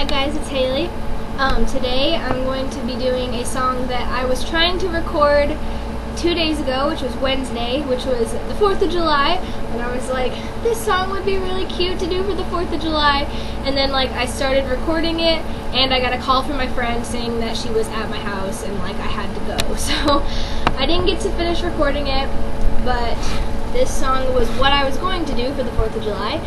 Hi guys, it's Haley. Um, today I'm going to be doing a song that I was trying to record two days ago, which was Wednesday, which was the 4th of July, and I was like, this song would be really cute to do for the 4th of July, and then like I started recording it, and I got a call from my friend saying that she was at my house, and like I had to go, so I didn't get to finish recording it, but this song was what I was going to do for the 4th of July,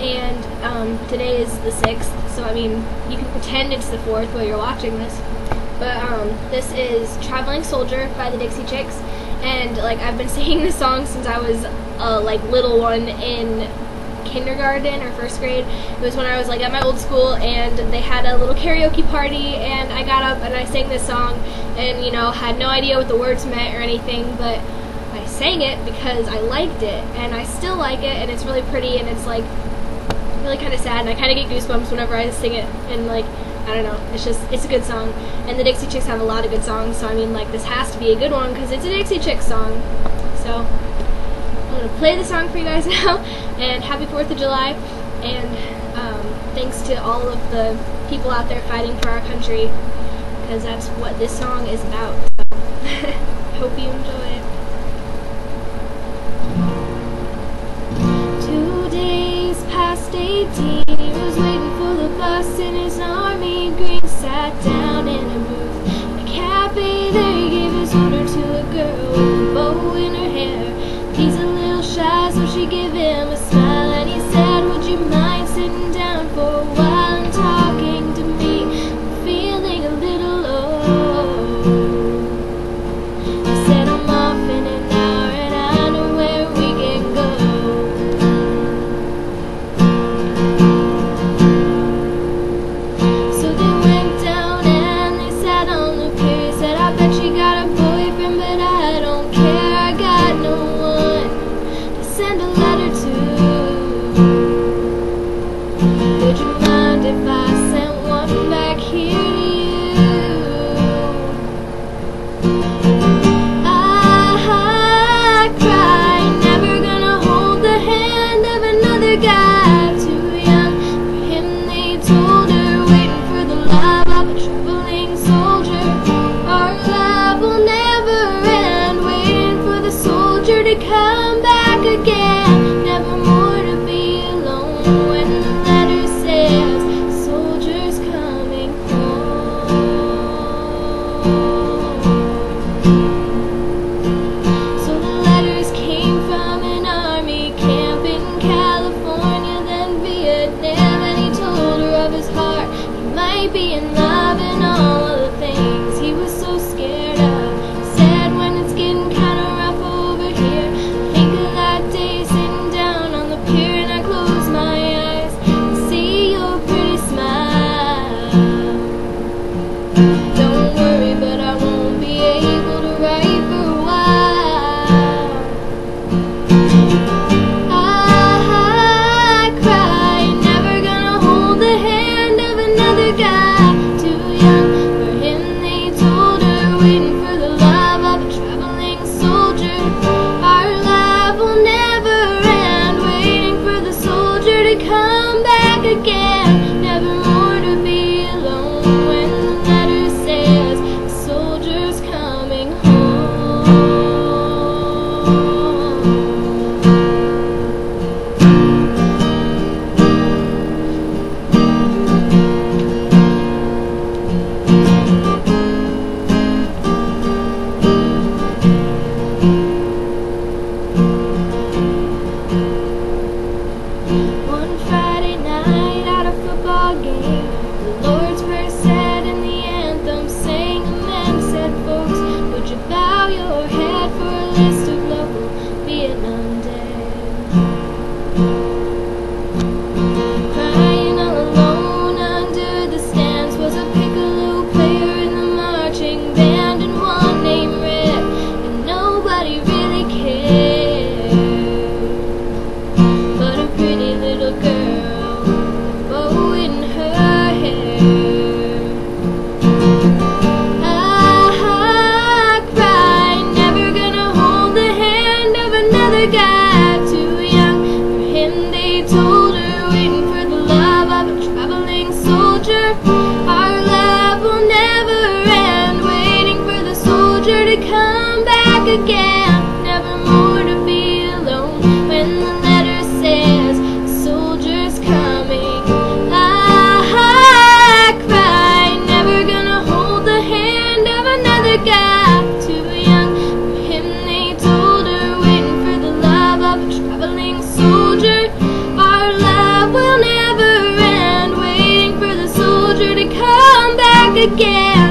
and um, today is the 6th, so I mean, you can pretend it's the 4th while you're watching this. But um, this is Traveling Soldier by the Dixie Chicks, and like I've been singing this song since I was a like little one in kindergarten or first grade. It was when I was like at my old school and they had a little karaoke party and I got up and I sang this song and you know had no idea what the words meant or anything but I sang it because I liked it and I still like it and it's really pretty and it's like really kind of sad, and I kind of get goosebumps whenever I sing it. And like, I don't know, it's just it's a good song. And the Dixie Chicks have a lot of good songs, so I mean, like, this has to be a good one because it's a Dixie Chicks song. So I'm gonna play the song for you guys now. And happy Fourth of July, and um, thanks to all of the people out there fighting for our country because that's what this song is about. So hope you enjoy it. 18 He was waiting for the bus in again, again.